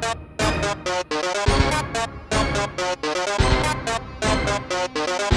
We'll be.